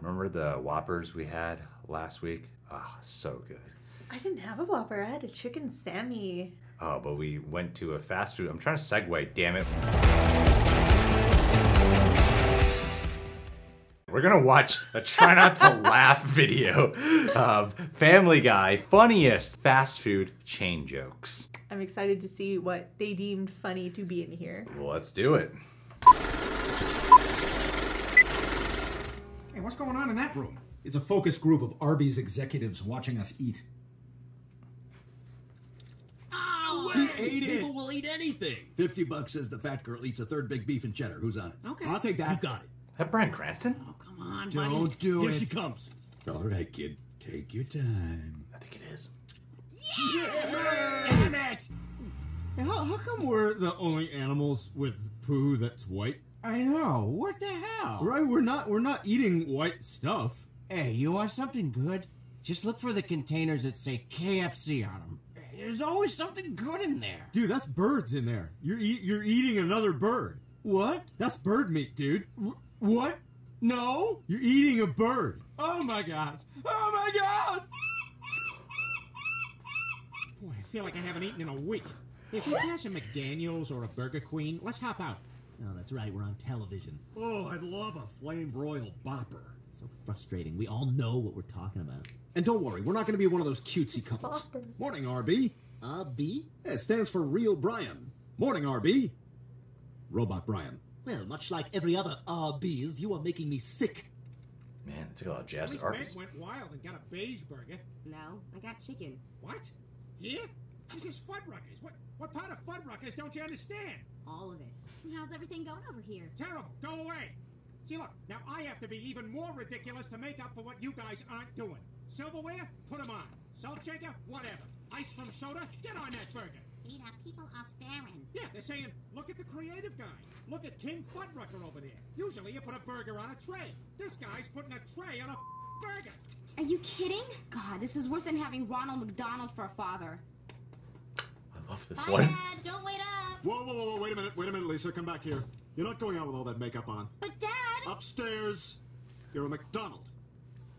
remember the Whoppers we had last week? Ah, so good. I didn't have a Whopper. I had a chicken Sammy. Oh, but we went to a fast food. I'm trying to segue, damn it. We're gonna watch a try not to laugh video of Family Guy funniest fast food chain jokes. I'm excited to see what they deemed funny to be in here. Well, let's do it. Hey, what's going on in that room? It's a focus group of Arby's executives watching us eat. Oh, He wait, ate it. People will eat anything. 50 bucks says the fat girl eats a third big beef and cheddar. Who's on it? Okay. I'll take that. You got it. That Bryan Cranston? Oh, come on, Don't buddy. do Here it. Here she comes. All right, kid. Take your time. I think it is. Damn it! Hey, How, how come we're the only animals with poo that's white? I know. What the hell? Right, we're not we're not eating white stuff. Hey, you want something good? Just look for the containers that say KFC on them. There's always something good in there. Dude, that's birds in there. You're eat, you're eating another bird. What? That's bird meat, dude. Wh- What? No? You're eating a bird. Oh my god. Oh my god! Boy, I feel like I haven't eaten in a week. If you pass a McDaniels or a Burger Queen, let's hop out. Oh, that's right. We're on television. Oh, I'd love a flame broiled bopper. So frustrating. We all know what we're talking about. And don't worry, we're not going to be one of those cutesy couples. Whopper. Morning, RB. Uh, B? Yeah, it stands for Real Brian. Morning, RB. Robot Brian. Well, much like every other RBs, you are making me sick. Man, it took a lot of jabs At at least Arby's. Went wild and got a beige burger. No, I got chicken. What? Here? This is Fuddruckers. What, what part of Fuddruckers don't you understand? All of it. How's everything going over here? Terrible. Go away. See, look, now I have to be even more ridiculous to make up for what you guys aren't doing. Silverware? Put 'em on. Salt shaker? Whatever. Ice from soda? Get on that burger. Peter, people are staring. Yeah, they're saying, look at the creative guy. Look at King Fuddrucker over there. Usually you put a burger on a tray. This guy's putting a tray on a burger. Are you kidding? God, this is worse than having Ronald McDonald for a father. I love this Bye, one. Dad. Don't wait up. Whoa, whoa, whoa, whoa, wait a minute, wait a minute, Lisa, come back here. You're not going out with all that makeup on. But Dad. Upstairs, you're a McDonald,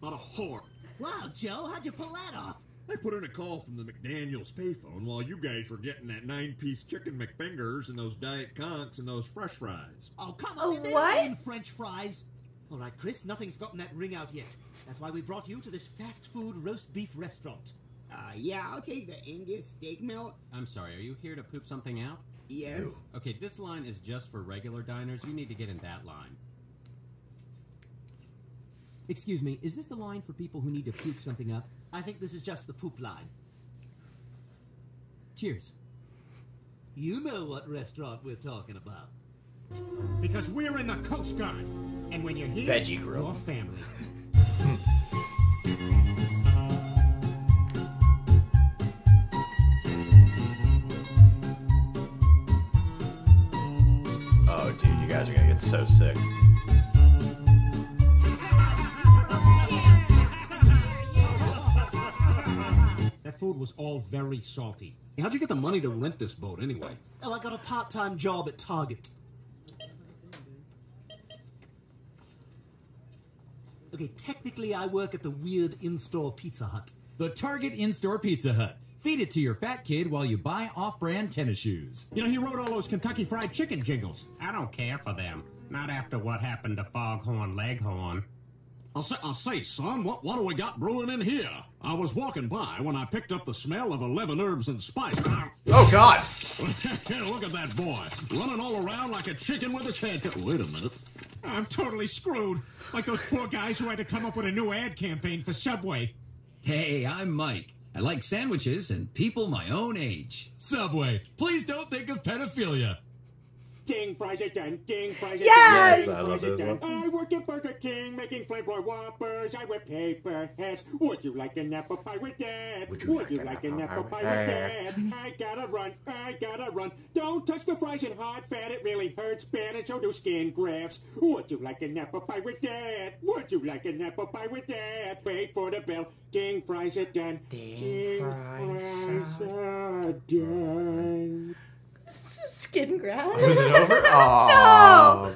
not a whore. Wow, Joe, how'd you pull that off? I put in a call from the McDaniels payphone while you guys were getting that nine piece chicken McFingers and those Diet Conks and those Fresh fries. Oh, come Oh, on. They what? don't mean French fries. All right, Chris, nothing's gotten that ring out yet. That's why we brought you to this fast food roast beef restaurant. Uh, yeah, I'll take the Angus steak melt. I'm sorry, are you here to poop something out? Yes. Okay, this line is just for regular diners. You need to get in that line. Excuse me, is this the line for people who need to poop something up? I think this is just the poop line. Cheers. You know what restaurant we're talking about. Because we're in the Coast Guard. And when you're here, Veggie Grill. you're family. so sick. That food was all very salty. How'd you get the money to rent this boat anyway? Oh, I got a part-time job at Target. Okay, technically I work at the weird in-store Pizza Hut. The Target in-store Pizza Hut. Feed it to your fat kid while you buy off-brand tennis shoes. You know, he wrote all those Kentucky Fried Chicken jingles. I don't care for them. Not after what happened to Foghorn Leghorn. I'll say, I'll say, son, what, what do we got brewing in here? I was walking by when I picked up the smell of 11 herbs and spice. Oh, God! Look at that boy, running all around like a chicken with his head cut. Wait a minute. I'm totally screwed. Like those poor guys who had to come up with a new ad campaign for Subway. Hey, I'm Mike. I like sandwiches and people my own age. Subway, please don't think of pedophilia. Ding, fries it done. Ding, fries it Yes! done. I love Ding, fries this it done. I work at Burger King making flamboy whoppers. I wear paper hats. Would you like an apple pie with that? Would you Would you like an apple pie with that? I gotta run. I gotta run. Don't touch the fries in hot fat. It really hurts bad, and so do skin grafts. Would you like an apple pie with that? Would you like an apple pie with that? Wait for the bell. Ding, fries it done. Ding, fries are grass. Was it over? Oh.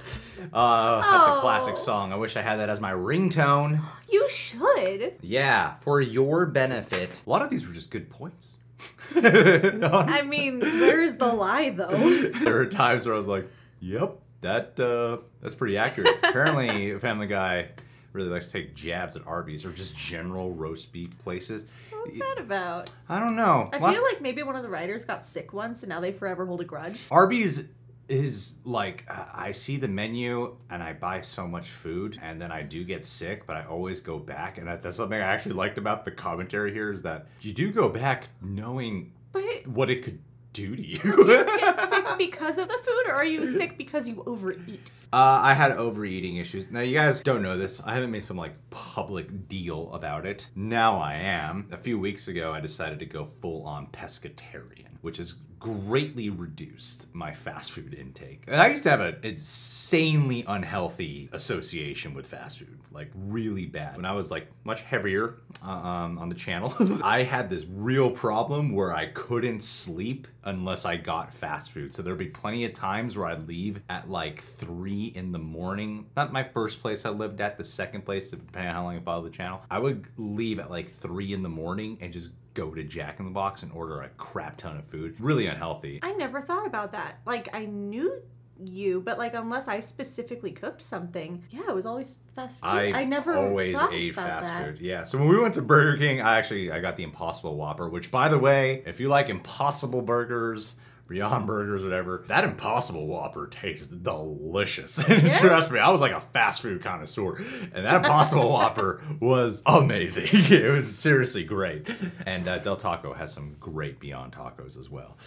Uh, that's a Oh. classic song. I wish I had that as my ringtone. You should. Yeah, for your benefit. A lot of these were just good points. I mean, where's the lie though? there were times where I was like, "Yep, that uh, that's pretty accurate." Apparently, Family Guy really likes to take jabs at Arby's or just general roast beef places. What's that about? I don't know. I Lot- feel like maybe one of the writers got sick once and now they forever hold a grudge. Arby's is like uh, I see the menu and I buy so much food and then I do get sick, but I always go back. And that's something I actually liked about the commentary here is that you do go back knowing But what it could do to you. get sick because of the food, or are you sick because you overeat? Uh, I had overeating issues. Now, you guys don't know this. I haven't made some like public deal about it. Now I am. A few weeks ago, I decided to go full on pescatarian, which has greatly reduced my fast food intake. And I used to have an insanely unhealthy association with fast food, like really bad. When I was like much heavier um, on the channel, I had this real problem where I couldn't sleep unless I got fast food. So there'd be plenty of times where I'd leave at like three in the morning. Not my first place I lived at, the second place, depending on how long you follow the channel. I would leave at like three in the morning and just go to Jack in the Box and order a crap ton of food. Really unhealthy. I never thought about that. Like, I knew you, but like, unless I specifically cooked something, yeah, it was always fast food. I, I never always ate fast that. food. Yeah. So when we went to Burger King, I actually I got the Impossible Whopper, which by the way, if you like Impossible burgers, Beyond Burgers, whatever, that Impossible Whopper tastes delicious. Trust me, I was like a fast food connoisseur, and that Impossible Whopper was amazing. it was seriously great. And uh, Del Taco has some great Beyond tacos as well.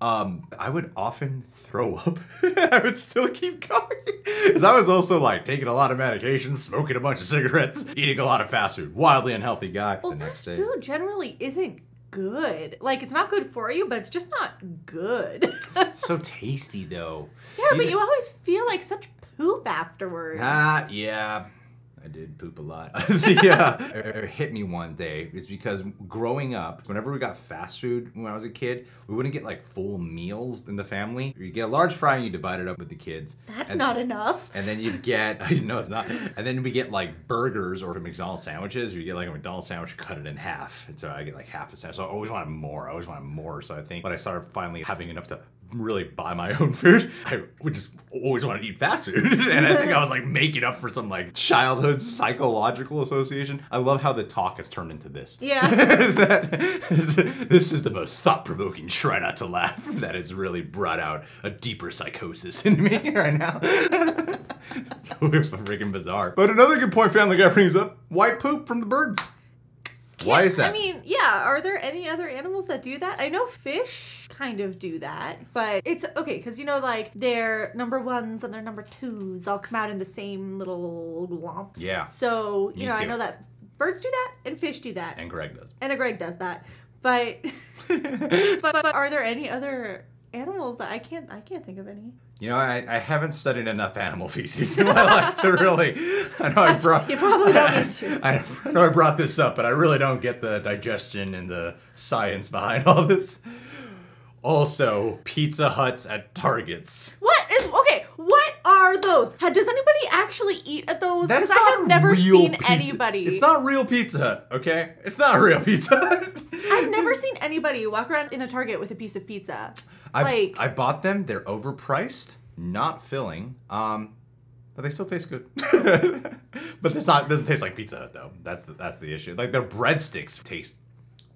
Um, I would often throw up. I would still keep going. Because I was also like taking a lot of medications, smoking a bunch of cigarettes, eating a lot of fast food. Wildly unhealthy guy. Well, the next fast day. food generally isn't good. Like, it's not good for you, but it's just not good. so tasty though. yeah, but you always feel like such poop afterwards. Ah, yeah. I did poop a lot. the, uh, it, it hit me one day It's because growing up, whenever we got fast food when I was a kid, we wouldn't get like full meals in the family. You get a large fry and you divide it up with the kids. That's And- not enough. And then you'd get, no, it's not. And then we get like burgers or McDonald's sandwiches. You get like a McDonald's sandwich, cut it in half. And so I get like half a sandwich. So I always wanted more. I always wanted more. So I think when I started finally having enough to really buy my own food, I would just always want to eat fast food. and I think I was like making up for some like childhood psychological association. I love how the talk has turned into this. Yeah. this is the most thought provoking try not to laugh that has really brought out a deeper psychosis in me right now. it's freaking bizarre. But another good point Family Guy brings up white poop from the birds. Why is that? I mean, yeah, are there any other animals that do that? I know fish kind of do that, but it's okay because you know, like their number ones and their number twos all come out in the same little glomp. Yeah. So, you know, I know that birds do that and fish do that. and Greg does. And a Greg does that. But, but, but are there any other animals that I can't I can't think of any. You know, I, I haven't studied enough animal feces in my life to really. I know I brought. You probably don't need to. I, I know I brought this up, but I really don't get the digestion and the science behind all this. Also, Pizza Huts at Targets. What is okay? What are those? Does anybody actually eat at those? Because I have never seen pizza. anybody. It's not real Pizza Hut, okay? It's not real Pizza Hut. I've never seen anybody walk around in a Target with a piece of pizza. I, like I bought them. They're overpriced, not filling. Um, but they still taste good. but it's not doesn't taste like Pizza Hut though. That's the that's the issue. Like their breadsticks taste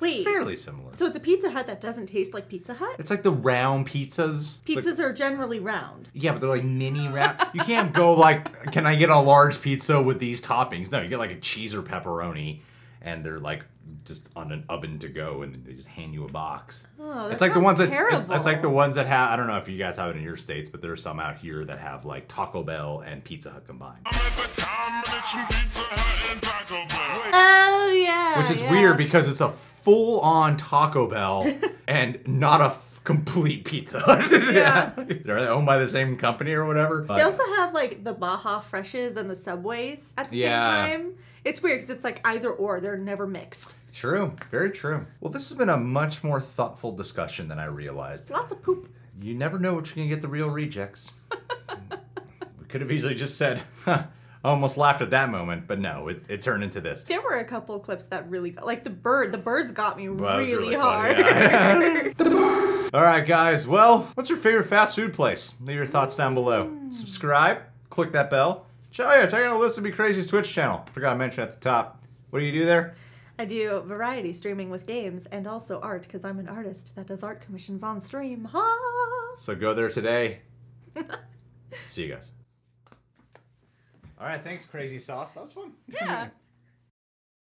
wait, fairly similar. so it's a Pizza Hut that doesn't taste like Pizza Hut. It's like the round pizzas. but- Pizzas are generally round. yeah, but they're like mini wrap. You can't go like, can I get a large pizza with these toppings? No, you get like a cheese or pepperoni, and they're like just on an oven to go, and they just hand you a box. Oh, that it's like the sounds ones that it's, it's like the ones that have. I don't know if you guys have it in your states, but there's some out here that have like Taco Bell and Pizza Hut combined, Oh yeah. which is yeah. weird because it's a full-on Taco Bell and not a complete Pizza Hut. Yeah. they're owned by the same company or whatever. They also have like the Baja Freshes and the Subways at the Yeah. same time. It's weird because it's like either or. They're never mixed. True, very true. Well, this has been a much more thoughtful discussion than I realized. Lots of poop. You never know what you're gonna get the real rejects. we Could have easily just said, huh, almost laughed at that moment, but no, it, it turned into this. There were a couple clips that really got, like the bird. The birds got me Well, really, really hard. All right, guys. Well, what's your favorite fast food place? Leave your thoughts down below. Hmm. Subscribe, click that bell. Oh yeah, check out Alyssa Be Crazy's Twitch channel. Forgot to mention at the top. What do you do there? I do variety streaming with games and also art because I'm an artist that does art commissions on stream. Ha! So go there today. See you guys. All right, thanks, Crazy Sauce. That was fun. Yeah.